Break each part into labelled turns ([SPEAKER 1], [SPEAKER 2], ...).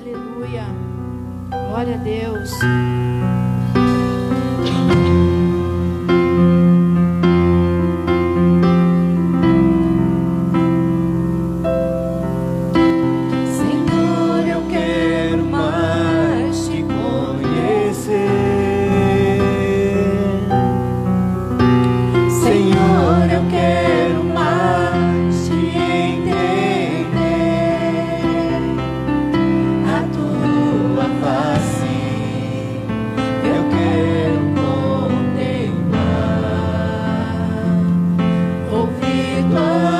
[SPEAKER 1] Aleluia. Glória a Deus.
[SPEAKER 2] Lord.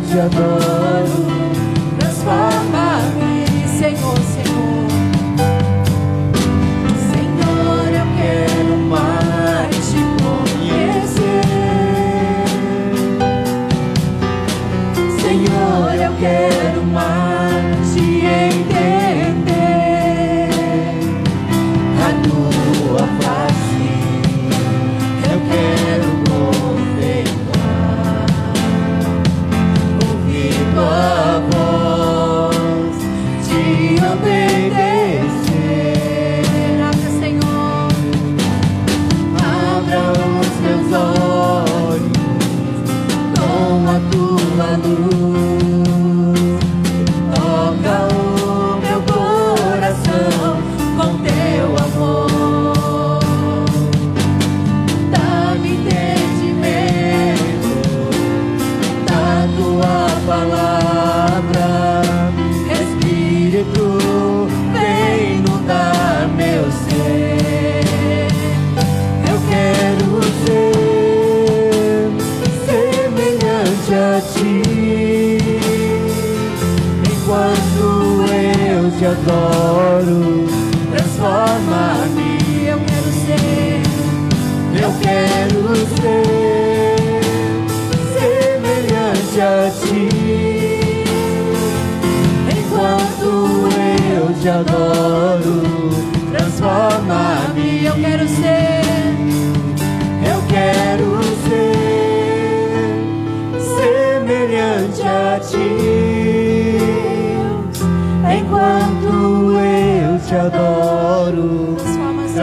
[SPEAKER 2] te adoro. Transforma-me,
[SPEAKER 1] Senhor, Senhor.
[SPEAKER 2] Senhor, eu quero mais te conhecer. Senhor, eu quero mais. adoro. Transforma-me,
[SPEAKER 1] eu quero ser.
[SPEAKER 2] Eu quero ser.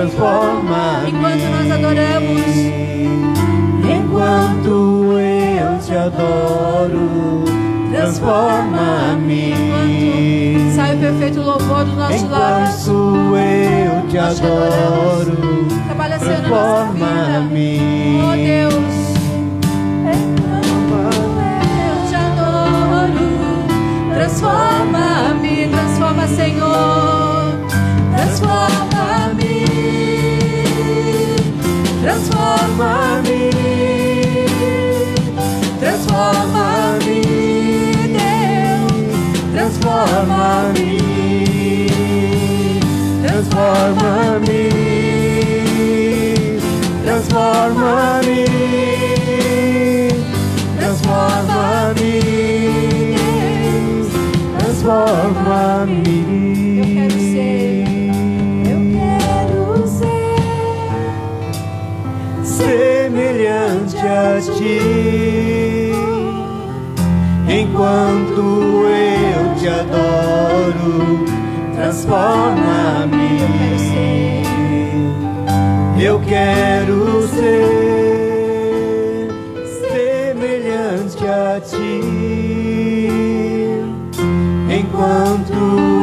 [SPEAKER 1] transforma. Enquanto nós adoramos,
[SPEAKER 2] enquanto eu te adoro, transforma-me.
[SPEAKER 1] Enquanto sai o perfeito louvor do nosso lar. lado.
[SPEAKER 2] Enquanto eu te adoro,
[SPEAKER 1] trabalha
[SPEAKER 2] transforma-me.
[SPEAKER 1] Oh Deus. Transforma-me, transforma, Senhor. Transforma. Transform me,
[SPEAKER 3] transform me, transform
[SPEAKER 2] me. A ti. Enquanto eu te adoro, transforma-me. Eu quero ser semelhante a ti. Enquanto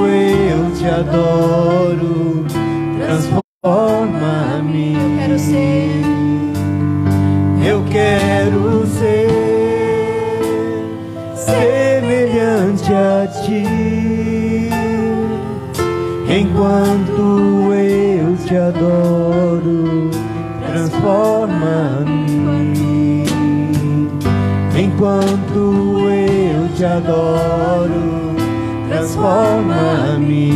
[SPEAKER 2] eu te adoro,
[SPEAKER 1] quero ser
[SPEAKER 2] semelhante a ti. Enquanto eu te adoro, transforma-me. Enquanto eu te adoro, transforma-me.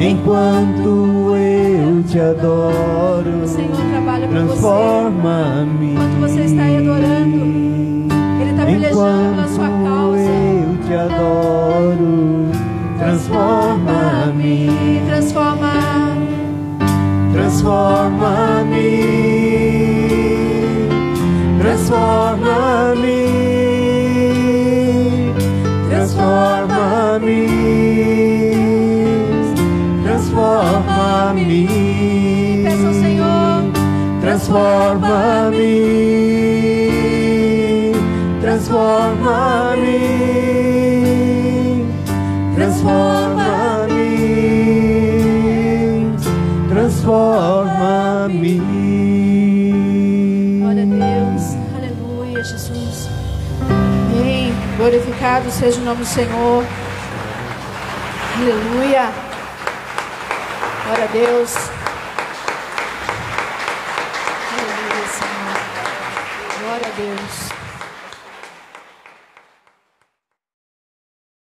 [SPEAKER 1] Enquanto
[SPEAKER 2] te adoro,
[SPEAKER 1] o Senhor trabalha por você.
[SPEAKER 2] transforma-me.
[SPEAKER 1] Enquanto você está aí adorando, Ele está pelejando pela sua causa.
[SPEAKER 2] eu te adoro, transforma-me.
[SPEAKER 1] Transforma.
[SPEAKER 2] Transforma-me. Transforma-me.
[SPEAKER 1] Peça ao Senhor.
[SPEAKER 2] Transforma-me, transforma-me, transforma-me, transforma-me.
[SPEAKER 1] Glória a Deus. Aleluia, Jesus. Amém. Glorificado seja o nome do Senhor. Aleluia. Glória a Deus. Glória a Deus.